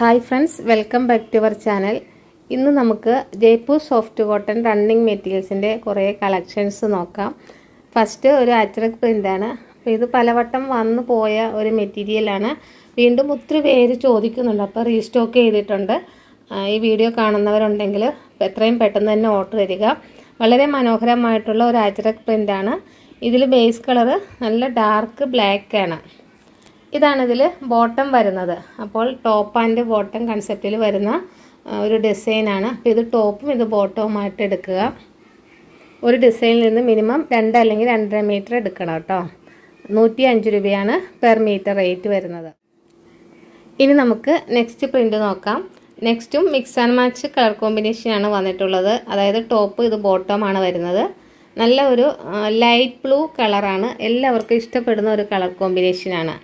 Hi friends welcome back to our channel. ഇന്ന് നമുക്ക് Jaipur soft cotton running മെറ്റീരിയൽസിന്റെ കുറേ കളക്ഷൻസ് നോക്കാം. ഫസ്റ്റ് ഒരു അച്ചറക് പ്രിന്റാണ് അപ്പോൾ ഇത് പലവട്ടം വന്നു പോയ ഒരു മെറ്റീരിയലാണ് വീണ്ടും ഒത്തിരി പേര് ചോദിക്കുന്നുണ്ട്. അപ്പോൾ റീസ്റ്റോക്ക് ചെയ്തിട്ടുണ്ട്. ഈ വീഡിയോ കാണുന്നവരുണ്ടെങ്കിൽ എത്രയും പെട്ടെന്ന് തന്നെ ഓർഡർ തരിക. വളരെ മനോഹരമായിട്ടുള്ള ഒരു അച്ചറക് പ്രിന്റാണ് ഇതിൽ ബേസ് കളറ് നല്ല ഡാർക്ക് ബ്ലാക്കാണ് ഇതാണ് ഇതിൽ ബോട്ടം വരുന്നത്. അപ്പോൾ ടോപ്പ് ആൻഡ് ബോട്ടം കൺസെപ്റ്റിൽ വരുന്ന ഒരു ഡിസൈനാണ് അപ്പോൾ ഇത് ടോപ്പും ഇത് ബോട്ടവുമായിട്ട് എടുക്കുക. ഒരു ഡിസൈനിൽ നിന്ന് മിനിമം രണ്ട് അല്ലെങ്കിൽ രണ്ടര മീറ്റർ എടുക്കണം കേട്ടോ. നൂറ്റി അഞ്ച് രൂപയാണ് പെർ മീറ്റർ റേറ്റ് വരുന്നത്. ഇനി നമുക്ക് നെക്സ്റ്റ് പ്രിന്റ് നോക്കാം. നെക്സ്റ്റും മിക്സ് ആൻഡ് മാച്ച് കളർ കോമ്പിനേഷനാണ് വന്നിട്ടുള്ളത്. അതായത് ടോപ്പ് ഇത് ബോട്ടമാണ് വരുന്നത്. നല്ല ഒരു ലൈറ്റ് ബ്ലൂ കളറാണ് എല്ലാവർക്കും ഇഷ്ടപ്പെടുന്ന ഒരു കളർ കോമ്പിനേഷനാണ്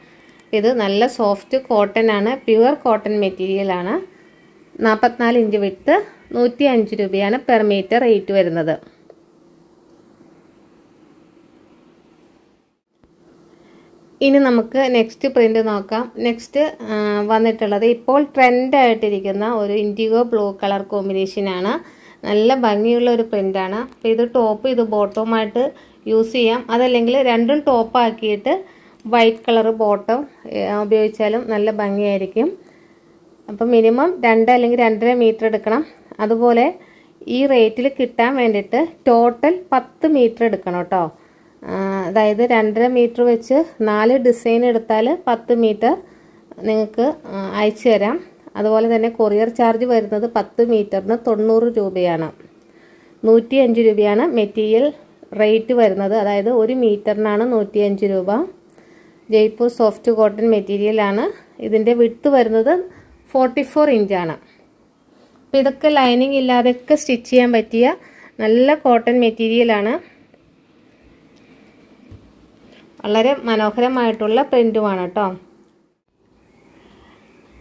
ഇത് നല്ല സോഫ്റ്റ് കോട്ടൺ ആണ്. പ്യുവർ കോട്ടൺ മെറ്റീരിയൽ ആണ്. നാൽപ്പത്തിനാല് ഇഞ്ച് വിട്ട് നൂറ്റി അഞ്ച് രൂപയാണ് പെർ മീറ്റർ റേറ്റ് വരുന്നത്. ഇനി നമുക്ക് നെക്സ്റ്റ് പ്രിന്റ് നോക്കാം. നെക്സ്റ്റ് വന്നിട്ടുള്ളത് ഇപ്പോൾ ട്രെൻഡായിട്ടിരിക്കുന്ന ഒരു ഇൻഡിഗോ ബ്ലൂ കളർ കോമ്പിനേഷനാണ് നല്ല ഭംഗിയുള്ള ഒരു പ്രിന്റാണ് അപ്പോൾ ഇത് ടോപ്പ് ഇത് ബോട്ടവുമായിട്ട് യൂസ് ചെയ്യാം. അതല്ലെങ്കിൽ രണ്ടും ടോപ്പ് ആക്കിയിട്ട് വൈറ്റ് കളർ ബോട്ടം ഉപയോഗിച്ചാലും നല്ല ഭംഗിയായിരിക്കും. അപ്പം മിനിമം രണ്ട് അല്ലെങ്കിൽ രണ്ടര മീറ്റർ എടുക്കണം. അതുപോലെ ഈ റേറ്റിൽ കിട്ടാൻ വേണ്ടിയിട്ട് ടോട്ടൽ പത്ത് മീറ്റർ എടുക്കണം കേട്ടോ. അതായത് രണ്ടര മീറ്റർ വെച്ച് നാല് ഡിസൈൻ എടുത്താൽ പത്ത് മീറ്റർ നിങ്ങൾക്ക് അയച്ചു തരാം. അതുപോലെ തന്നെ കൊറിയർ ചാർജ് വരുന്നത് പത്ത് മീറ്ററിന് തൊണ്ണൂറ് രൂപയാണ്. നൂറ്റി അഞ്ച് രൂപയാണ് മെറ്റീരിയൽ റേറ്റ് വരുന്നത്. അതായത് ഒരു മീറ്ററിനാണ് നൂറ്റിയഞ്ച് രൂപ. ജയ്പൂർ സോഫ്റ്റ് കോട്ടൺ മെറ്റീരിയലാണ് ഇതിന്റെ വിട്ട് വരുന്നത് ഫോർട്ടി ഫോർ ഇഞ്ചാണ് അപ്പോൾ ഇതൊക്കെ ലൈനിങ് ഇല്ലാതെയൊക്കെ സ്റ്റിച്ച് ചെയ്യാൻ പറ്റിയ നല്ല കോട്ടൺ മെറ്റീരിയലാണ് വളരെ മനോഹരമായിട്ടുള്ള പ്രിന്റുമാണ് കേട്ടോ.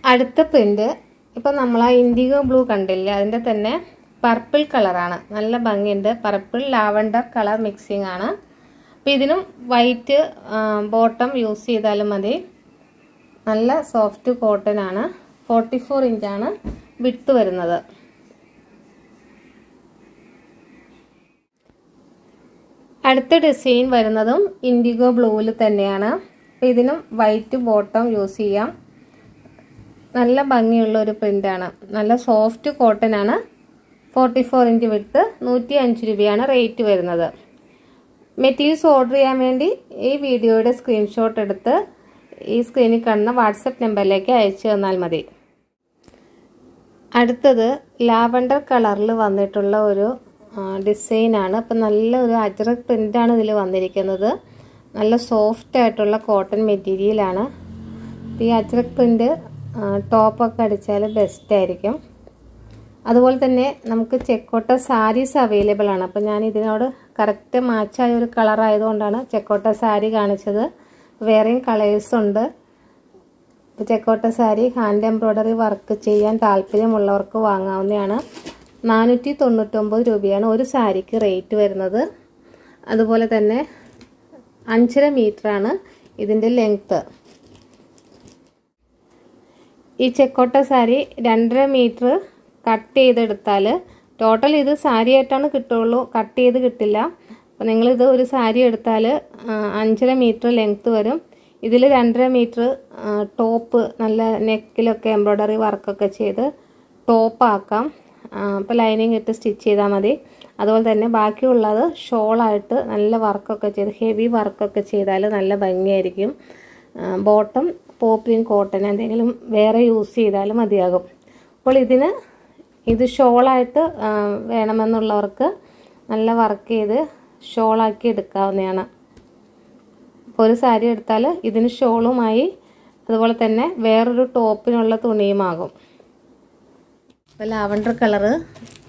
അടുത്ത പ്രിന്റ് ഇപ്പം നമ്മൾ ആ ഇൻഡിഗോ ബ്ലൂ കണ്ടില്ലേ? അതിന്റെ തന്നെ പർപ്പിൾ കളറാണ്. നല്ല ഭംഗിയുണ്ട്. പർപ്പിൾ ലാവണ്ടർ കളർ മിക്സിംഗ് ആണ്. അപ്പം ഇതിനും വൈറ്റ് ബോട്ടം യൂസ് ചെയ്താലും മതി. നല്ല സോഫ്റ്റ് കോട്ടൺ ആണ്. ഫോർട്ടി ഫോർ ഇഞ്ചാണ് വിട്ട് വരുന്നത്. അടുത്ത ഡിസൈൻ വരുന്നതും ഇൻഡിഗോ ബ്ലൂവിൽ തന്നെയാണ്. അപ്പം ഇതിനും വൈറ്റ് ബോട്ടം യൂസ് ചെയ്യാം. നല്ല ഭംഗിയുള്ള ഒരു പ്രിന്റാണ് നല്ല സോഫ്റ്റ് കോട്ടൺ ആണ്. ഫോർട്ടി ഫോർ ഇഞ്ച് വിട്ട് നൂറ്റി അഞ്ച് രൂപയാണ് റേറ്റ് വരുന്നത്. മെറ്റീരിയൽസ് ഓർഡർ ചെയ്യാൻ വേണ്ടി ഈ വീഡിയോയുടെ സ്ക്രീൻഷോട്ട് എടുത്ത് ഈ സ്ക്രീനിൽ കാണുന്ന വാട്സപ്പ് നമ്പറിലേക്ക് അയച്ചു തന്നാൽ മതി. അടുത്തത് ലാവണ്ടർ കളറിൽ വന്നിട്ടുള്ള ഒരു ഡിസൈനാണ് അപ്പം നല്ല ഒരു അജറക് പ്രിന്റാണ് ഇതിൽ വന്നിരിക്കുന്നത്. നല്ല സോഫ്റ്റ് ആയിട്ടുള്ള കോട്ടൺ മെറ്റീരിയലാണ് ഈ അജറക് പ്രിന്റ് ടോപ്പൊക്കെ അടിച്ചാൽ ബെസ്റ്റ് ആയിരിക്കും. അതുപോലെ തന്നെ നമുക്ക് ചെക്കോട്ട സാരീസ് അവൈലബിൾ ആണ്. അപ്പം ഞാൻ ഇതിനോട് കറക്റ്റ് മാച്ചായ ഒരു കളർ ആയതുകൊണ്ടാണ് ചെക്കോട്ട സാരി കാണിച്ചത്. വേറെയും കളേഴ്സ് ഉണ്ട്. ചെക്കോട്ട സാരി ഹാൻഡ് എംബ്രോയ്ഡറി വർക്ക് ചെയ്യാൻ താല്പര്യമുള്ളവർക്ക് വാങ്ങാവുന്നതാണ്. നാനൂറ്റി തൊണ്ണൂറ്റൊമ്പത് രൂപയാണ് ഒരു സാരിക്ക് റേറ്റ് വരുന്നത്. അതുപോലെ തന്നെ അഞ്ചര മീറ്ററാണ് ഇതിന്റെ ലെങ്ത്ത് ഈ ചെക്കോട്ട സാരി രണ്ടര മീറ്റർ കട്ട് ചെയ്തെടുത്താൽ ടോട്ടൽ ഇത് സാരി ആയിട്ടാണ് കിട്ടുള്ളൂ. കട്ട് ചെയ്ത് കിട്ടില്ല. അപ്പോൾ നിങ്ങളിത് ഒരു സാരി എടുത്താൽ അഞ്ചര മീറ്റർ ലെങ്ത്ത് വരും. ഇതിൽ രണ്ടര മീറ്റർ ടോപ്പ് നല്ല നെക്കിലൊക്കെ എംബ്രോയ്ഡറി വർക്കൊക്കെ ചെയ്ത് ടോപ്പാക്കാം അപ്പോൾ ലൈനിങ് ഇട്ട് സ്റ്റിച്ച് ചെയ്താൽ മതി. അതുപോലെ തന്നെ ബാക്കിയുള്ളത് ഷോളായിട്ട് നല്ല വർക്കൊക്കെ ചെയ്ത് ഹെവി വർക്കൊക്കെ ചെയ്താൽ നല്ല ഭംഗിയായിരിക്കും. ബോട്ടം പോപ്പിയും കോട്ടൺ എന്തെങ്കിലും വേറെ യൂസ് ചെയ്താലും മതിയാകും. അപ്പോൾ ഇതിന് ഇത് ഷോളായിട്ട് വേണമെന്നുള്ളവർക്ക് നല്ല വർക്ക് ചെയ്ത് ഷോളാക്കി എടുക്കാവുന്നതാണ്. അപ്പോൾ ഒരു സാരി എടുത്താൽ ഇതിന് ഷോളുമായി അതുപോലെ തന്നെ വേറൊരു ടോപ്പിനുള്ള തുണിയുമാകും. അപ്പോൾ ലാവണ്ടർ കളറ്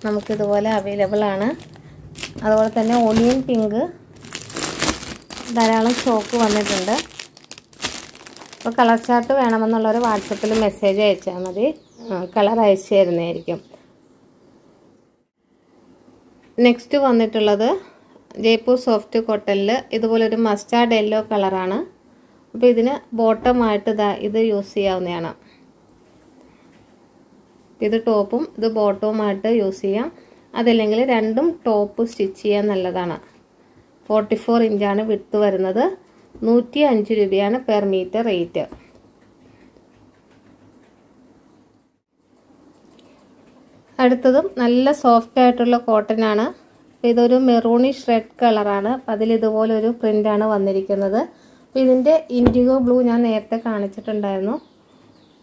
നമുക്കിതുപോലെ അവൈലബിൾ ആണ്. അതുപോലെ തന്നെ ഓണിയൻ പിങ്ക് ധാരാളം സ്റ്റോക്ക് വന്നിട്ടുണ്ട്. അപ്പോൾ കളർ ചാർട്ട് വേണമെന്നുള്ളവർ വാട്സപ്പിൽ മെസ്സേജ് അയച്ചാൽ മതി. കളർ അയച്ചു തരുന്നതായിരിക്കും. നെക്സ്റ്റ് വന്നിട്ടുള്ളത് ജയ്പൂർ സോഫ്റ്റ് കോട്ടണിൽ ഇതുപോലൊരു മസ്റ്റാർഡ് യെല്ലോ കളറാണ് അപ്പോൾ ഇതിന് ബോട്ടമായിട്ട് ഇതാ ഇത് യൂസ് ചെയ്യാവുന്നതാണ്. ഇത് ടോപ്പും ഇത് ബോട്ടവുമായിട്ട് യൂസ് ചെയ്യാം. അതല്ലെങ്കിൽ രണ്ടും ടോപ്പ് സ്റ്റിച്ച് ചെയ്യാൻ നല്ലതാണ്. ഫോർട്ടി ഫോർ ഇഞ്ചാണ് വിട്ട് വരുന്നത്. നൂറ്റി അഞ്ച് രൂപയാണ് പെർ മീറ്റർ റേറ്റ് അടുത്തതും നല്ല സോഫ്റ്റ് ആയിട്ടുള്ള കോട്ടൺ ആണ്. ഇതൊരു മെറൂണിഷ് റെഡ് കളറാണ് അപ്പം അതിൽ ഇതുപോലൊരു ആണ് വന്നിരിക്കുന്നത്. അപ്പോൾ ഇതിന്റെ ഇൻഡിഗോ ബ്ലൂ ഞാൻ നേരത്തെ കാണിച്ചിട്ടുണ്ടായിരുന്നു.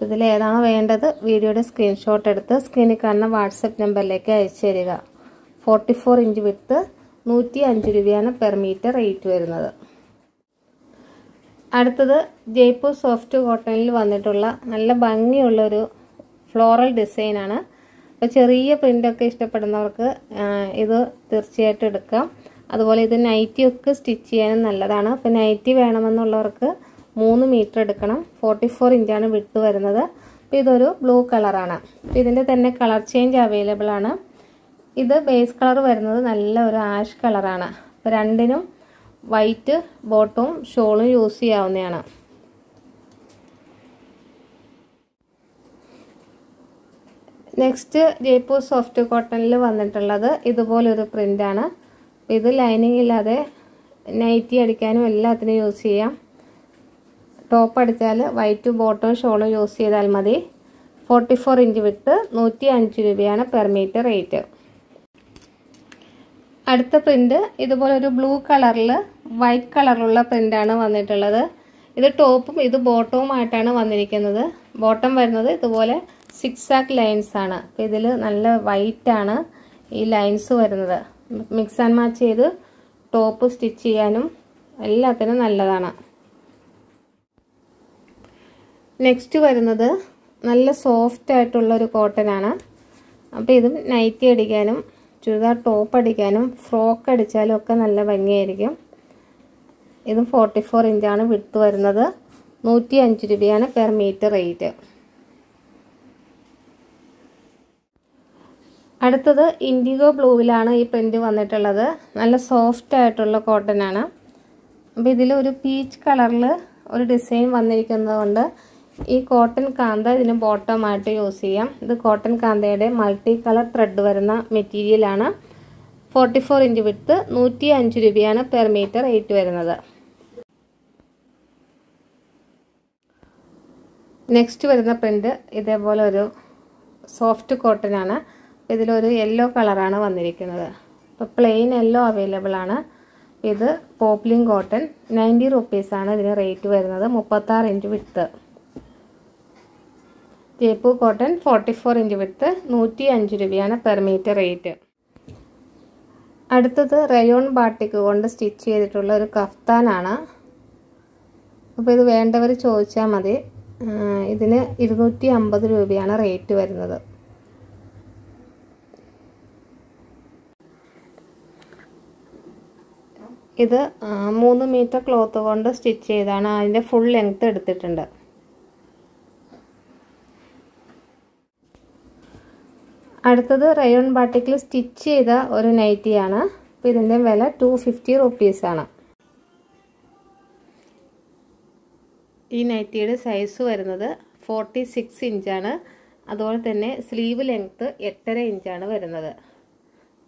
ഇതിൽ ഏതാണോ വേണ്ടത് വീഡിയോയുടെ സ്ക്രീൻഷോട്ട് എടുത്ത് സ്ക്രീനിൽ കാണുന്ന വാട്സപ്പ് നമ്പറിലേക്ക് അയച്ചു തരിക. ഫോർട്ടി ഫോർ ഇഞ്ച് വിത്ത് നൂറ്റി അഞ്ച് രൂപയാണ് പെർ മീറ്റർ റേറ്റ് വരുന്നത്. അടുത്തത് ജയ്പൂർ സോഫ്റ്റ് കോട്ടണിൽ വന്നിട്ടുള്ള നല്ല ഭംഗിയുള്ളൊരു ഫ്ലോറൽ ഡിസൈനാണ് അപ്പോൾ ചെറിയ പ്രിന്റൊക്കെ ഇഷ്ടപ്പെടുന്നവർക്ക് ഇത് തീർച്ചയായിട്ടും എടുക്കാം. അതുപോലെ ഇത് നൈറ്റി ഒക്കെ സ്റ്റിച്ച് ചെയ്യാനും നല്ലതാണ്. അപ്പോൾ നൈറ്റി വേണമെന്നുള്ളവർക്ക് മൂന്ന് മീറ്റർ എടുക്കണം. ഫോർട്ടി ഫോർ ഇഞ്ചാണ് വിട്ട് വരുന്നത്. അപ്പോൾ ഇതൊരു ബ്ലൂ കളറാണ് അപ്പോൾ ഇതിന്റെ തന്നെ കളർ ചേഞ്ച് അവൈലബിൾ ആണ്. ഇത് ബേസ് കളർ വരുന്നത് നല്ല ഒരു ആഷ് കളറാണ് അപ്പോൾ രണ്ടിനും വൈറ്റ് ബോട്ടും ഷോളും യൂസ് ചെയ്യാവുന്നതാണ്. നെക്സ്റ്റ് ജയ്പൂർ സോഫ്റ്റ് കോട്ടണിൽ വന്നിട്ടുള്ളത് ഇതുപോലൊരു പ്രിന്റാണ് ഇത് ലൈനിങ് ഇല്ലാതെ നൈറ്റി അടിക്കാനും എല്ലാത്തിനും യൂസ് ചെയ്യാം. ടോപ്പ് അടിച്ചാൽ വൈറ്റ് ബോട്ടം ഷോളും യൂസ് ചെയ്താൽ മതി. ഫോർട്ടി ഫോർ ഇഞ്ച് വിട്ട് നൂറ്റി അഞ്ച് രൂപയാണ് പെർ മീറ്റർ റേറ്റ് അടുത്ത പ്രിന്റ് ഇതുപോലെ ഒരു ബ്ലൂ കളറിൽ വൈറ്റ് കളറിലുള്ള പ്രിന്റാണ് വന്നിട്ടുള്ളത്. ഇത് ടോപ്പും ഇത് ബോട്ടവുമായിട്ടാണ് വന്നിരിക്കുന്നത്. ബോട്ടം വരുന്നത് ഇതുപോലെ സിക്സ് ആക്ക് ലൈൻസ് ആണ്. അപ്പോൾ ഇതിൽ നല്ല വൈറ്റ് ആണ് ഈ ലൈൻസ് വരുന്നത്. മിക്സ് ആൻഡ് മാച്ച് ചെയ്ത് ടോപ്പ് സ്റ്റിച്ച് ചെയ്യാനും എല്ലാത്തിനും നല്ലതാണ്. നെക്സ്റ്റ് വരുന്നത് നല്ല സോഫ്റ്റ് ആയിട്ടുള്ള ഒരു കോട്ടൺ ആണ്. അപ്പോൾ ഇതും നൈറ്റി അടിക്കാനും ചുരിദാർ ടോപ്പ് അടിക്കാനും ഫ്രോക്ക് അടിച്ചാലും ഒക്കെ നല്ല ഭംഗിയായിരിക്കും. ഇതും ഫോർട്ടി ഫോർ ഇഞ്ചാണ് വിട്ട് വരുന്നത്. നൂറ്റി അഞ്ച് രൂപയാണ് പെർ മീറ്റർ റേറ്റ് അടുത്തത് ഇൻഡിഗോ ബ്ലൂവിലാണ് ഈ പ്രിന്റ് വന്നിട്ടുള്ളത്. നല്ല സോഫ്റ്റ് ആയിട്ടുള്ള കോട്ടൺ ആണ്. അപ്പോൾ ഇതിൽ ഒരു പീച്ച് കളറിൽ ഒരു ഡിസൈൻ വന്നിരിക്കുന്നത് കൊണ്ട് ഈ കോട്ടൺ കാന്ത ഇതിന് ബോട്ടമായിട്ട് യൂസ് ചെയ്യാം. ഇത് കോട്ടൺ കാന്തയുടെ മൾട്ടി കളർ ത്രെഡ് വരുന്ന മെറ്റീരിയലാണ് ഫോർട്ടി ഫോർ ഇഞ്ച് വിട്ട് നൂറ്റി അഞ്ച് രൂപയാണ് പെർ മീറ്റർ റേറ്റ് വരുന്നത്. നെക്സ്റ്റ് വരുന്ന പ്രിന്റ് ഇതേപോലെ ഒരു സോഫ്റ്റ് കോട്ടൺ ആണ്. ഇതിലൊരു യെല്ലോ കളറാണ് വന്നിരിക്കുന്നത്. അപ്പോൾ പ്ലെയിൻ യെല്ലോ അവൈലബിൾ ആണ്. ഇത് പോപ്ലിൻ കോട്ടൺ നയന്റി റുപ്പീസാണ് ഇതിന് റേറ്റ് വരുന്നത്. മുപ്പത്താറ് inch width Jaipur cotton forty four inch width നൂറ്റി അഞ്ച് രൂപയാണ് പെർ മീറ്റർ റേറ്റ് അടുത്തത് റയോൺ ബാട്ടിക്ക് കൊണ്ട് സ്റ്റിച്ച് ചെയ്തിട്ടുള്ള ഒരു കഫ്താനാണ് അപ്പോൾ ഇത് വേണ്ടവർ ചോദിച്ചാൽ മതി. ഇതിന് ഇരുന്നൂറ്റി അമ്പത് രൂപയാണ് റേറ്റ് വരുന്നത്. ഇത് മൂന്ന് മീറ്റർ ക്ലോത്ത് കൊണ്ട് സ്റ്റിച്ച് ചെയ്താണ് അതിന്റെ ഫുൾ ലെങ്ത്ത് എടുത്തിട്ടുണ്ട്. അടുത്തത് റയോൺ ബാട്ടിക്കിൽ സ്റ്റിച്ച് ചെയ്ത ഒരു നൈറ്റിയാണ്. അപ്പോൾ ഇതിന്റെ വില ടു ഫിഫ്റ്റി റുപ്പീസാണ് ഈ നൈറ്റിയുടെ സൈസ് വരുന്നത് ഫോർട്ടി സിക്സ് ഇഞ്ചാണ് അതുപോലെ തന്നെ സ്ലീവ് ലെങ്ത്ത് എട്ടര ഇഞ്ചാണ് വരുന്നത്.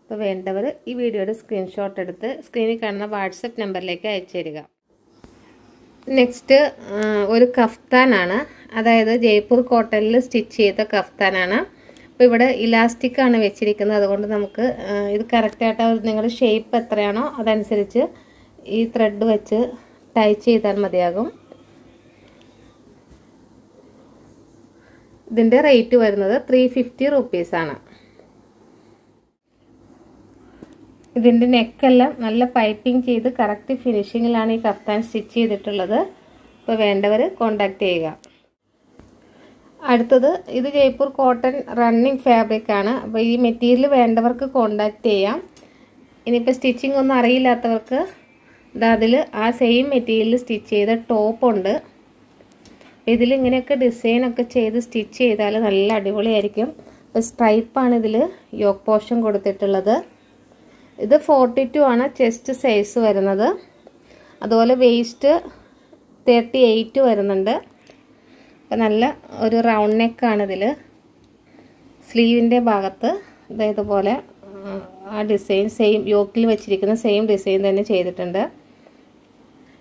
അപ്പോൾ വേണ്ടവർ ഈ വീഡിയോയുടെ സ്ക്രീൻഷോട്ട് എടുത്ത് സ്ക്രീനിൽ കാണുന്ന വാട്സപ്പ് നമ്പറിലേക്ക് അയച്ചു തരിക. നെക്സ്റ്റ് ഒരു കഫ്താനാണ്. അതായത് ജയ്പൂർ കോട്ടണിൽ സ്റ്റിച്ച് ചെയ്ത കഫ്താനാണ്. അപ്പോൾ ഇവിടെ ഇലാസ്റ്റിക്കാണ് വെച്ചിരിക്കുന്നത്. അതുകൊണ്ട് നമുക്ക് ഇത് കറക്റ്റായിട്ട് നിങ്ങളുടെ ഷേപ്പ് എത്രയാണോ അതനുസരിച്ച് ഈ ത്രെഡ് വെച്ച് ടൈ ചെയ്താൽ മതിയാകും. ഇതിന്റെ റേറ്റ് വരുന്നത് ത്രീ ഫിഫ്റ്റി റുപ്പീസാണ് ഇതിന്റെ നെക്കെല്ലാം നല്ല പൈപ്പിംഗ് ചെയ്ത് കറക്റ്റ് ഫിനിഷിങ്ങിലാണ് ഈ കഫ്താൻ സ്റ്റിച്ച് ചെയ്തിട്ടുള്ളത്. അപ്പോൾ വേണ്ടവർ കോണ്ടാക്ട് ചെയ്യുക. അടുത്തത് ഇത് ജയ്പൂർ കോട്ടൺ റണ്ണിങ് ഫാബ്രിക് ആണ്. അപ്പോൾ ഈ മെറ്റീരിയൽ വേണ്ടവർക്ക് കോണ്ടാക്ട് ചെയ്യാം. ഇനിയിപ്പോൾ സ്റ്റിച്ചിങ് ഒന്നും അറിയില്ലാത്തവർക്ക് ഇത് അതിൽ ആ സെയിം മെറ്റീരിയൽ സ്റ്റിച്ച് ചെയ്ത ടോപ്പുണ്ട് ഇതിൽ ഇങ്ങനെയൊക്കെ ഡിസൈനൊക്കെ ചെയ്ത് സ്റ്റിച്ച് ചെയ്താൽ നല്ല അടിപൊളിയായിരിക്കും. അപ്പോൾ സ്ട്രൈപ്പാണ് ഇതിൽ യോക്ക് പോർഷൻ കൊടുത്തിട്ടുള്ളത്. ഇത് ഫോർട്ടി ടു ആണ് ചെസ്റ്റ് സൈസ് വരുന്നത്. അതുപോലെ വേസ്റ്റ് തേർട്ടി എയ്റ്റ് വരുന്നുണ്ട്. അപ്പം നല്ല ഒരു റൗണ്ട് നെക്കാണ് ഇതിൽ സ്ലീവിന്റെ ഭാഗത്ത് ആ, ആ ഡിസൈൻ സെയിം യോക്കിൽ വെച്ചിരിക്കുന്ന സെയിം ഡിസൈൻ തന്നെ ചെയ്തിട്ടുണ്ട്.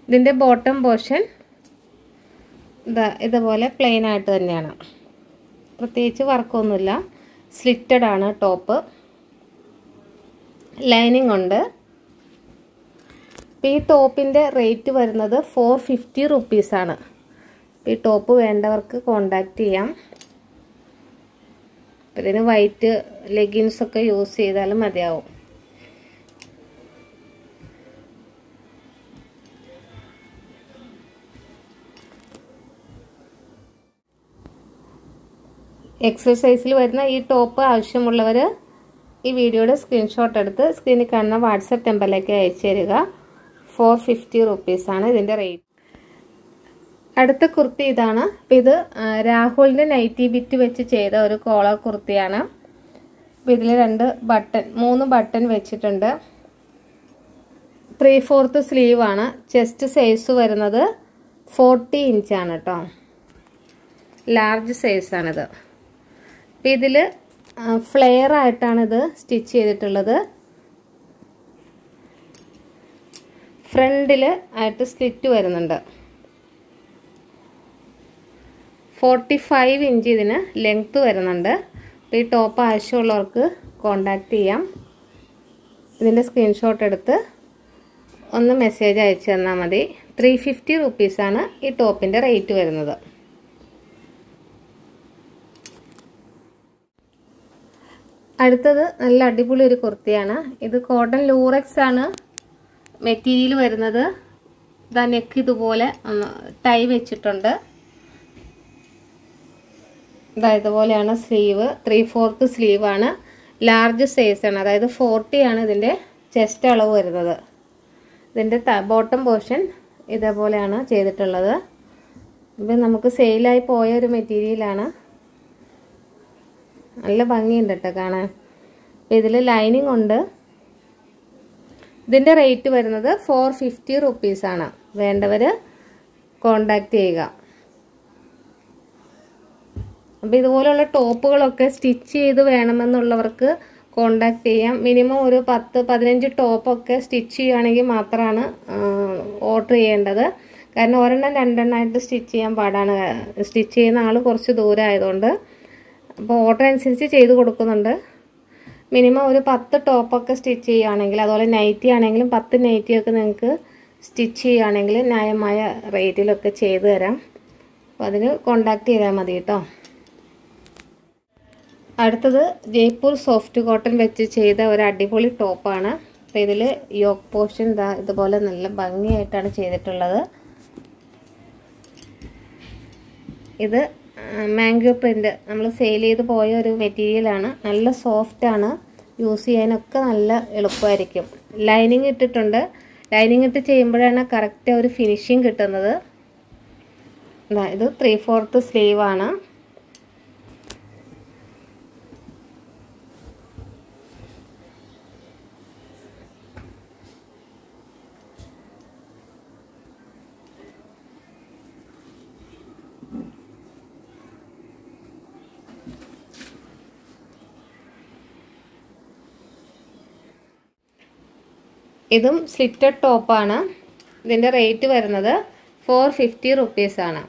ഇതിന്റെ ബോട്ടം പോർഷൻ ഇതാ ഇതുപോലെ പ്ലെയിനായിട്ട് തന്നെയാണ്. പ്രത്യേകിച്ച് വർക്കൊന്നുമില്ല സ്ലിറ്റഡ് ആണ് ടോപ്പ് ലൈനിങ് ഉണ്ട്. ഈ ടോപ്പിന്റെ റേറ്റ് വരുന്നത് ഫോർ ഫിഫ്റ്റി റുപ്പീസാണ് ഈ ടോപ്പ് വേണ്ടവർക്ക് കോണ്ടാക്ട് ചെയ്യാം. ഇതിന് വൈറ്റ് ലെഗിൻസ് ഒക്കെ യൂസ് ചെയ്താലും മതിയാവും. എക്സസൈസിൽ വരുന്ന ഈ ടോപ്പ് ആവശ്യമുള്ളവർ ഈ വീഡിയോയുടെ സ്ക്രീൻഷോട്ട് എടുത്ത് സ്ക്രീനിൽ കാണുന്ന വാട്സപ്പ് നമ്പറിലേക്ക് അയച്ചു തരിക. ഫോർ ഫിഫ്റ്റി റുപ്പീസാണ് ഇതിന്റെ റേറ്റ് അടുത്ത കുർത്തി ഇതാണ്. അപ്പം ഇത് രാഹുലിന്റെ നൈറ്റി ബിറ്റ് വെച്ച് ചെയ്ത ഒരു കോളർ കുർത്തിയാണ്. അപ്പം ഇതിൽ രണ്ട് ബട്ടൺ മൂന്ന് ബട്ടൺ വെച്ചിട്ടുണ്ട്. ത്രീ ഫോർത്ത് സ്ലീവാണ് ചെസ്റ്റ് സൈസ് വരുന്നത് ഫോർട്ടി ഇഞ്ചാണ് കേട്ടോ ലാർജ് സൈസാണിത് അപ്പം ഇതിൽ ഫ്ലെയർ ആയിട്ടാണ് ഇത് സ്റ്റിച്ച് ചെയ്തിട്ടുള്ളത്. ഫ്രണ്ടിൽ ആയിട്ട് സ്ലിറ്റ് വരുന്നുണ്ട്. ഫോർട്ടി ഫൈവ് ഇഞ്ച് ഇതിന് ലെങ്ത്ത് വരുന്നുണ്ട്. അപ്പോൾ ഈ ടോപ്പ് ആവശ്യമുള്ളവർക്ക് കോണ്ടാക്ട് ചെയ്യാം. ഇതിന്റെ സ്ക്രീൻഷോട്ട് എടുത്ത് ഒന്ന് മെസ്സേജ് അയച്ചു തന്നാൽ മതി. ത്രീ ഫിഫ്റ്റി റുപ്പീസാണ് ഈ ടോപ്പിന്റെ റേറ്റ് വരുന്നത്. അടുത്തത് നല്ല അടിപൊളി ഒരു കുർത്തിയാണ്. ഇത് കോട്ടൺ ലൂറക്സ് ആണ് മെറ്റീരിയൽ വരുന്നത്. ഇതാ നെക്ക് ഇതുപോലെ ടൈ വെച്ചിട്ടുണ്ട്. ഇതാ ഇതുപോലെയാണ് സ്ലീവ്. ത്രീ ഫോർത്ത് സ്ലീവാണ് ലാർജ് സൈസ് ആണ്. അതായത് ഫോർട്ടി ആണ് ഇതിന്റെ ചെസ്റ്റ് അളവ് വരുന്നത്. ഇതിന്റെ ബോട്ടം പോർഷൻ ഇതേപോലെയാണ് ചെയ്തിട്ടുള്ളത്. ഇപ്പം നമുക്ക് സെയിലായി പോയ ഒരു മെറ്റീരിയലാണ് നല്ല ഭംഗിയുണ്ട് കേട്ടോ കാണാൻ. അപ്പോൾ ഇതിൽ ലൈനിങ് ഉണ്ട്. ഇതിന്റെ റേറ്റ് വരുന്നത് ഫോർ ഫിഫ്റ്റി റുപ്പീസാണ് വേണ്ടവർ കോണ്ടാക്ട് ചെയ്യുക. അപ്പോൾ ഇതുപോലുള്ള ടോപ്പുകളൊക്കെ സ്റ്റിച്ച് ചെയ്ത് വേണമെന്നുള്ളവർക്ക് കോണ്ടാക്ട് ചെയ്യാം. മിനിമം ഒരു പത്ത് പതിനഞ്ച് ടോപ്പൊക്കെ സ്റ്റിച്ച് ചെയ്യുകയാണെങ്കിൽ മാത്രമാണ് ഓർഡർ ചെയ്യേണ്ടത്. കാരണം ഒരെണ്ണം രണ്ടെണ്ണമായിട്ട് സ്റ്റിച്ച് ചെയ്യാൻ പാടാണ്. സ്റ്റിച്ച് ചെയ്യുന്ന ആൾ കുറച്ച് ദൂരം ആയതുകൊണ്ട് അപ്പോൾ ഓർഡർ അനുസരിച്ച് ചെയ്ത് കൊടുക്കുന്നുണ്ട്. മിനിമം ഒരു പത്ത് ടോപ്പൊക്കെ സ്റ്റിച്ച് ചെയ്യുകയാണെങ്കിൽ അതുപോലെ നൈറ്റി ആണെങ്കിലും പത്ത് നൈറ്റിയൊക്കെ നിങ്ങൾക്ക് സ്റ്റിച്ച് ചെയ്യുകയാണെങ്കിൽ ന്യായമായ റേറ്റിലൊക്കെ ചെയ്തു തരാം. അപ്പോൾ അതിന് കോണ്ടാക്ട് ചെയ്താൽ മതി കേട്ടോ. അടുത്തത് ജയ്പൂർ സോഫ്റ്റ് കോട്ടൺ വെച്ച് ചെയ്ത ഒരു അടിപൊളി ടോപ്പാണ് അപ്പോൾ ഇതിൽ യോക്ക് പോർഷൻ ഇതാ ഇതുപോലെ നല്ല ഭംഗിയായിട്ടാണ് ചെയ്തിട്ടുള്ളത്. ഇത് മാംഗോ പ്രിന്റ് നമ്മൾ സെയിൽ ചെയ്ത് പോയ ഒരു മെറ്റീരിയലാണ് നല്ല സോഫ്റ്റാണ് യൂസ് ചെയ്യാനൊക്കെ നല്ല എളുപ്പമായിരിക്കും. ലൈനിങ് ഇട്ടിട്ടുണ്ട്. ലൈനിങ് ഇട്ട് ചെയ്യുമ്പോഴാണ് കറക്റ്റ് ഒരു ഫിനിഷിങ് കിട്ടുന്നത്. ഇത് ത്രീ ഫോർത്ത് സ്ലീവാണ് ഇതും സ്ലിറ്റഡ് ടോപ്പാണ് ഇതിന്റെ റേറ്റ് വരുന്നത് ഫോർ ഫിഫ്റ്റി റുപ്പീസാണ്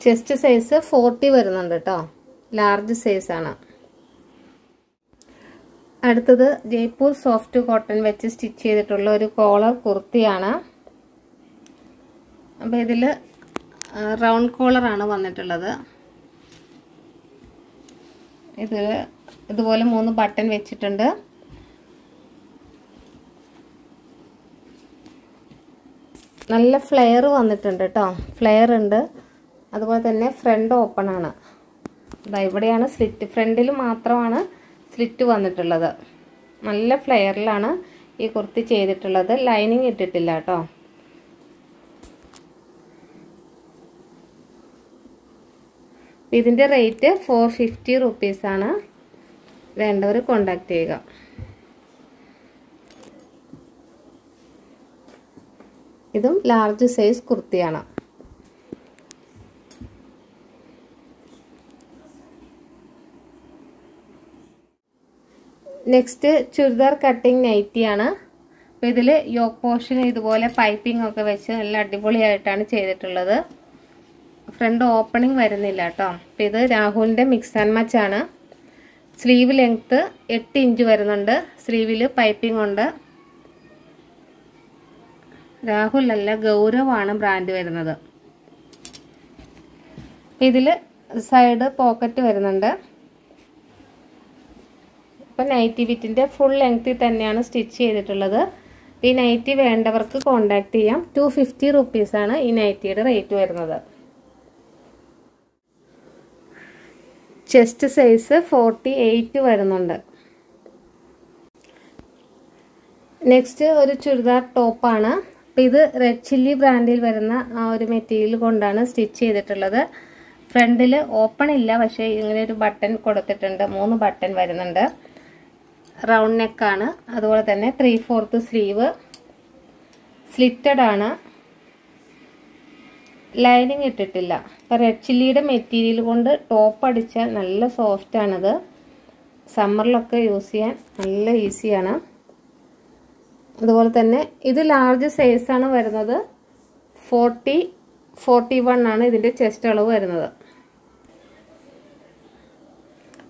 ചെസ്റ്റ് സൈസ് ഫോർട്ടി വരുന്നുണ്ട് കേട്ടോ ലാർജ് സൈസാണ് അടുത്തത് ജയ്പൂർ സോഫ്റ്റ് കോട്ടൺ വെച്ച് സ്റ്റിച്ച് ചെയ്തിട്ടുള്ള ഒരു കോളർ കുർത്തിയാണ്. അപ്പോൾ ഇതിൽ റൗണ്ട് കോളറാണ് വന്നിട്ടുള്ളത്. ഇതിൽ ഇതുപോലെ മൂന്ന് ബട്ടൺ വെച്ചിട്ടുണ്ട്. നല്ല ഫ്ലെയർ വന്നിട്ടുണ്ട് കേട്ടോ ഫ്ലെയർ ഉണ്ട്. അതുപോലെ തന്നെ ഫ്രണ്ട് ഓപ്പൺ ആണ്. ഇതാ ഇവിടെയാണ് സ്ലിറ്റ്. ഫ്രണ്ടിൽ മാത്രമാണ് സ്ലിറ്റ് വന്നിട്ടുള്ളത്. നല്ല ഫ്ലെയറിലാണ് ഈ കുർത്തി ചെയ്തിട്ടുള്ളത്. ലൈനിങ് ഇട്ടിട്ടില്ല കേട്ടോ ഇതിന്റെ റേറ്റ് ഫോർ ഫിഫ്റ്റി റുപ്പീസാണ് വേണ്ടവർ കോണ്ടാക്ട് ചെയ്യുക. ഇതും ലാർജ് സൈസ് കുർത്തിയാണ്. നെക്സ്റ്റ് ചുരിദാർ കട്ടിങ് നൈറ്റിയാണ് അപ്പോൾ ഇതിൽ യോക്ക് പോർഷൻ ഇതുപോലെ പൈപ്പിംഗ് ഒക്കെ വെച്ച് നല്ല അടിപൊളിയായിട്ടാണ് ചെയ്തിട്ടുള്ളത്. ഫ്രണ്ട് ഓപ്പണിംഗ് വരുന്നില്ല കേട്ടോ. അപ്പോൾ ഇത് രാഹുലിന്റെ മിക്സ് ആൻഡ് മച്ചാണ് സ്ലീവ് ലെങ്ത്ത് എട്ട് ഇഞ്ച് വരുന്നുണ്ട്. സ്ലീവിൽ പൈപ്പിംഗ് ഉണ്ട്. രാഹുൽ അല്ല ഗൗരവാണ് ബ്രാൻഡ് വരുന്നത്. ഇതിൽ സൈഡ് പോക്കറ്റ് വരുന്നുണ്ട്. ഇപ്പം നൈറ്റി വിറ്റിന്റെ ഫുൾ ലെങ്ത്തിൽ തന്നെയാണ് സ്റ്റിച്ച് ചെയ്തിട്ടുള്ളത്. ഈ നൈറ്റി വേണ്ടവർക്ക് കോണ്ടാക്ട് ചെയ്യാം. ടു ഫിഫ്റ്റി റുപ്പീസാണ് ഈ നൈറ്റിയുടെ റേറ്റ് വരുന്നത്. ചെസ്റ്റ് സൈസ് ഫോർട്ടി എയ്റ്റ് വരുന്നുണ്ട്. നെക്സ്റ്റ് ഒരു ചുരിദാർ ടോപ്പാണ് അപ്പം ഇത് റെഡ് ചില്ലി ബ്രാൻഡിൽ വരുന്ന ആ ഒരു മെറ്റീരിയൽ കൊണ്ടാണ് സ്റ്റിച്ച് ചെയ്തിട്ടുള്ളത്. ഫ്രണ്ടിൽ ഓപ്പൺ ഇല്ല പക്ഷേ ഇങ്ങനെ ഒരു ബട്ടൺ കൊടുത്തിട്ടുണ്ട്. മൂന്ന് ബട്ടൺ വരുന്നുണ്ട്. റൗണ്ട് നെക്കാണ് അതുപോലെ തന്നെ ത്രീ ഫോർത്ത് സ്ലീവ് സ്ലിറ്റഡ് ആണ്. ലൈനിങ് ഇട്ടിട്ടില്ല. ഇപ്പം റെഡ് ചില്ലിയുടെ മെറ്റീരിയൽ കൊണ്ട് ടോപ്പ് അടിച്ചാൽ നല്ല സോഫ്റ്റ് ആണിത്. സമ്മറിലൊക്കെ യൂസ് ചെയ്യാൻ നല്ല ഈസിയാണ് അതുപോലെ തന്നെ ഇത് ലാർജ് സൈസാണ് വരുന്നത്. ഫോർട്ടി ഫോർട്ടി വൺ ആണ് ഇതിന്റെ ചെസ്റ്റ് അളവ് വരുന്നത്.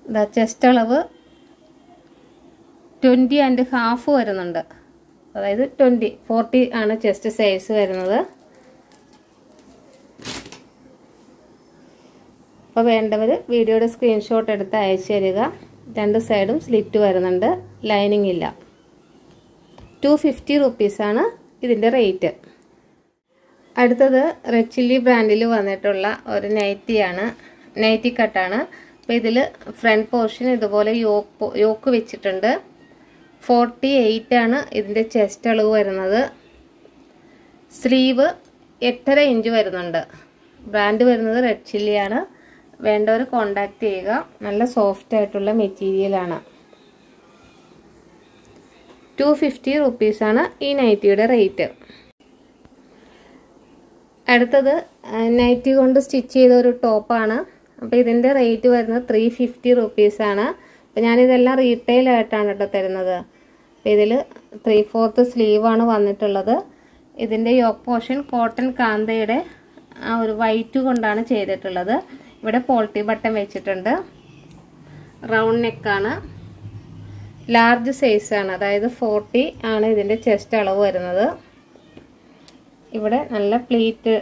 ഇതാ ചെസ്റ്റ് അളവ് ട്വന്റി ആൻഡ് ഹാഫ് വരുന്നുണ്ട്. അതായത് ട്വന്റി ഫോർട്ടി ആണ് ചെസ്റ്റ് സൈസ് വരുന്നത്. അപ്പോൾ വേണ്ടവർ വീഡിയോയുടെ സ്ക്രീൻഷോട്ട് എടുത്ത് അയച്ചു തരിക. രണ്ട് സൈഡും സ്ലിറ്റ് വരുന്നുണ്ട്. ലൈനിങ് ഇല്ല. ടു ഫിഫ്റ്റി റുപ്പീസാണ് ഇതിന്റെ റേറ്റ് അടുത്തത് റെഡ് ചില്ലി ബ്രാൻഡിൽ വന്നിട്ടുള്ള ഒരു നൈറ്റിയാണ് നൈറ്റി കട്ടാണ് അപ്പോൾ ഇതിൽ ഫ്രണ്ട് പോർഷൻ ഇതുപോലെ യോക്ക് യോക്ക് വെച്ചിട്ടുണ്ട്. ഫോർട്ടി എയ്റ്റ് ആണ് ഇതിന്റെ ചെസ്റ്റ് അളവ് വരുന്നത്. സ്ലീവ് എട്ടര ഇഞ്ച് വരുന്നുണ്ട്. ബ്രാൻഡ് വരുന്നത് റെഡ് ചില്ലിയാണ് വേണ്ടവർ കോണ്ടാക്ട് ചെയ്യുക. നല്ല സോഫ്റ്റ് ആയിട്ടുള്ള മെറ്റീരിയലാണ് ടു ഫിഫ്റ്റി റുപ്പീസാണ് ഈ നൈറ്റിയുടെ റേറ്റ് അടുത്തത് നൈറ്റി കൊണ്ട് സ്റ്റിച്ച് ചെയ്ത ഒരു ടോപ്പാണ് അപ്പോൾ ഇതിന്റെ റേറ്റ് വരുന്നത് ത്രീ ഫിഫ്റ്റി റുപ്പീസാണ് അപ്പോൾ ഞാനിതെല്ലാം റീറ്റെയിൽ ആയിട്ടാണ് കേട്ടോ തരുന്നത്. അപ്പോൾ ഇതിൽ ത്രീ ഫോർത്ത് സ്ലീവാണ് വന്നിട്ടുള്ളത്. ഇതിന്റെ യോക്ക് പോർഷൻ കോട്ടൺ കാന്തയുടെ ആ ഒരു വൈറ്റ് കൊണ്ടാണ് ചെയ്തിട്ടുള്ളത്. ഇവിടെ പോൾട്ടി ബട്ടൺ വെച്ചിട്ടുണ്ട്. റൗണ്ട് നെക്കാണ് ലാർജ് സൈസാണ് അതായത് ഫോർട്ടി ആണ് ഇതിന്റെ ചെസ്റ്റ് അളവ് വരുന്നത്. ഇവിടെ നല്ല പ്ലീറ്റ്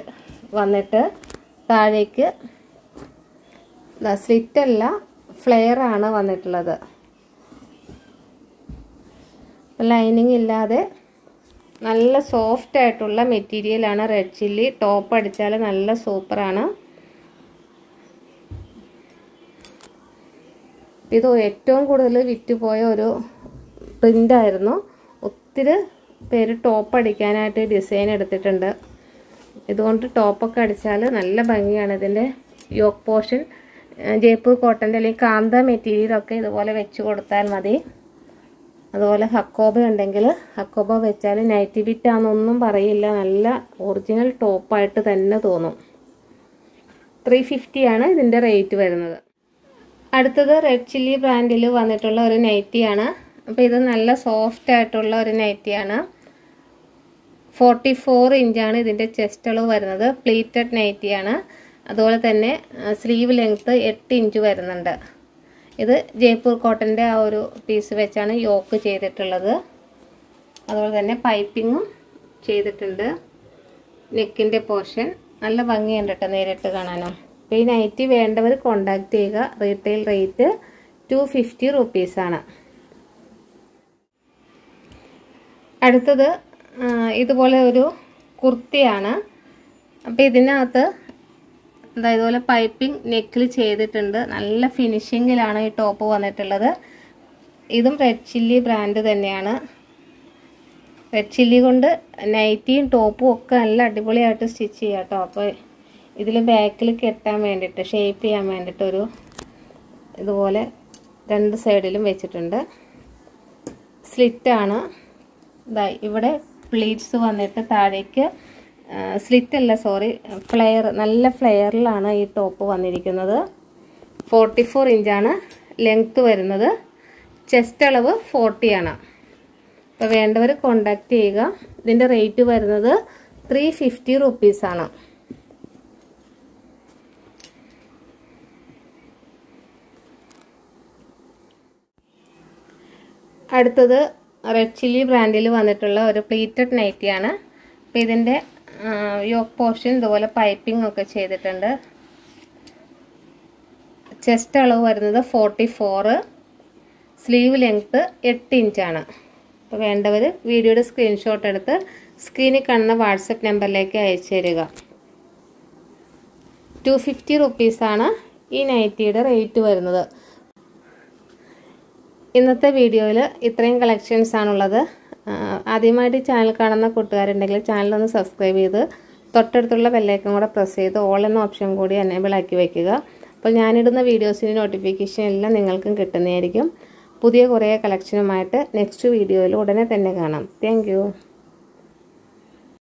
വന്നിട്ട് താഴേക്ക് സ്ലിറ്റല്ല ഫ്ലെയർ ആണ് വന്നിട്ടുള്ളത്. ലൈനിങ് ഇല്ലാതെ നല്ല സോഫ്റ്റ് ആയിട്ടുള്ള മെറ്റീരിയലാണ് റെഡ് ചില്ലി ടോപ്പ് അടിച്ചാൽ നല്ല സൂപ്പറാണ് ഇത് ഏറ്റവും കൂടുതൽ വിറ്റുപോയ ഒരു പ്രിന്റായിരുന്നു ഒത്തിരി പേര് ടോപ്പ് അടിക്കാനായിട്ട് ഡിസൈൻ എടുത്തിട്ടുണ്ട്. ഇതുകൊണ്ട് ടോപ്പൊക്കെ അടിച്ചാൽ നല്ല ഭംഗിയാണ് ഇതിന്റെ യോക്ക് പോർഷൻ ജയ്പൂർ കോട്ടന്റെ അല്ലെങ്കിൽ കാന്ത മെറ്റീരിയലൊക്കെ ഇതുപോലെ വെച്ച് കൊടുത്താൽ മതി. അതുപോലെ ഹക്കോബ ഉണ്ടെങ്കിൽ ഹക്കോബ വെച്ചാൽ നൈറ്റി ബിറ്റാണെന്നൊന്നും പറയില്ല. നല്ല ഒറിജിനൽ ടോപ്പായിട്ട് തന്നെ തോന്നും. ത്രീ ഫിഫ്റ്റിയാണ് ഇതിന്റെ റേറ്റ് വരുന്നത്. അടുത്തത് റെഡ് ചില്ലി ബ്രാൻഡിൽ വന്നിട്ടുള്ള ഒരു നൈറ്റിയാണ് അപ്പോൾ ഇത് നല്ല സോഫ്റ്റ് ആയിട്ടുള്ള ഒരു നൈറ്റിയാണ് ഫോർട്ടി ഫോർ ഇഞ്ചാണ് ഇതിന്റെ ചെസ്റ്റ് വരുന്നത്. പ്ലീറ്റഡ് നൈറ്റിയാണ് അതുപോലെ തന്നെ സ്ലീവ് ലെങ്ത്ത് എട്ട് ഇഞ്ച് വരുന്നുണ്ട്. ഇത് ജയ്പൂർ കോട്ടന്റെ ആ ഒരു പീസ് വെച്ചാണ് യോക്ക് ചെയ്തിട്ടുള്ളത്. അതുപോലെ തന്നെ പൈപ്പിങ്ങും ചെയ്തിട്ടുണ്ട്. നെക്കിന്റെ പോർഷൻ നല്ല ഭംഗിയുണ്ട് കേട്ടോ നേരിട്ട് കാണാനും. അപ്പോൾ ഈ നൈറ്റി വേണ്ടവർ കോണ്ടാക്ട് ചെയ്യുക. റീറ്റെയിൽ റേറ്റ് ടു ഫിഫ്റ്റി റുപ്പീസാണ് അടുത്തത് ഇതുപോലെ ഒരു കുർത്തിയാണ്. അപ്പോൾ ഇതിനകത്ത് എന്താ ഇതുപോലെ പൈപ്പിംഗ് നെക്കിൽ ചെയ്തിട്ടുണ്ട്. നല്ല ഫിനിഷിങ്ങിലാണ് ഈ ടോപ്പ് വന്നിട്ടുള്ളത്. ഇതും റെഡ് ചില്ലി ബ്രാൻഡ് തന്നെയാണ്. റെഡ് ചില്ലി കൊണ്ട് നൈറ്റിയും ടോപ്പും ഒക്കെ നല്ല അടിപൊളിയായിട്ട് സ്റ്റിച്ച് ചെയ്യാം കേട്ടോ. അപ്പോൾ ഇതിൽ ബാക്കിൽ കെട്ടാൻ വേണ്ടിയിട്ട് ഷേപ്പ് ചെയ്യാൻ വേണ്ടിയിട്ട് ഒരു ഇതുപോലെ രണ്ട് സൈഡിലും വെച്ചിട്ടുണ്ട്. സ്ലിറ്റാണ് ഇതായി ഇവിടെ പ്ലീറ്റ്സ് വന്നിട്ട് താഴേക്ക് സ്ലിറ്റ് അല്ല സോറി ഫ്ലെയർ നല്ല ഫ്ലെയറിലാണ് ഈ ടോപ്പ് വന്നിരിക്കുന്നത്. ഫോർട്ടി ഫോർ ഇഞ്ചാണ് ലെങ്ത്ത് വരുന്നത്. ചെസ്റ്റ് അളവ് ഫോർട്ടി ആണ്. അപ്പോൾ വേണ്ടവർ കോണ്ടാക്ട് ചെയ്യുക. ഇതിന്റെ റേറ്റ് വരുന്നത് ത്രീ ഫിഫ്റ്റി റുപ്പീസാണ് അടുത്തത് റെഡ് ചില്ലി ബ്രാൻഡിൽ വന്നിട്ടുള്ള ഒരു പ്ലീറ്റഡ് നൈറ്റിയാണ് അപ്പോൾ ഇതിന്റെ യോക്ക് പോർഷൻ ഇതുപോലെ പൈപ്പിംഗ് ഒക്കെ ചെയ്തിട്ടുണ്ട്. ചെസ്റ്റ് അളവ് വരുന്നത് ഫോർട്ടി ഫോറ് സ്ലീവ് ലെങ്ത്ത് എട്ട് ഇഞ്ചാണ് അപ്പോൾ വേണ്ടവർ വീഡിയോയുടെ സ്ക്രീൻഷോട്ട് എടുത്ത് സ്ക്രീനിൽ കാണുന്ന വാട്സപ്പ് നമ്പറിലേക്ക് അയച്ചു തരിക. ടു ഫിഫ്റ്റി റുപ്പീസാണ് ഈ നൈറ്റിയുടെ റേറ്റ് വരുന്നത്. ഇന്നത്തെ വീഡിയോയിൽ ഇത്രയും കളക്ഷൻസ് ആണുള്ളത്. ആദ്യമായിട്ട് ചാനൽ കാണുന്ന കൂട്ടുകാരുണ്ടെങ്കിൽ ചാനലൊന്ന് സബ്സ്ക്രൈബ് ചെയ്ത് തൊട്ടടുത്തുള്ള ബെല്ലൈക്കൻ കൂടെ പ്രസ് ചെയ്ത് ഓൾ എന്ന ഓപ്ഷൻ കൂടി എനേബിൾ ആക്കി വയ്ക്കുക അപ്പോൾ ഞാനിടുന്ന വീഡിയോസിന്റെ നോട്ടിഫിക്കേഷൻ എല്ലാം നിങ്ങൾക്കും കിട്ടുന്നതായിരിക്കും. പുതിയ കുറേ കളക്ഷനുമായിട്ട് നെക്സ്റ്റ് വീഡിയോയിൽ ഉടനെ തന്നെ കാണാം. താങ്ക്